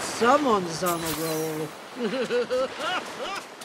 Someone's on a roll.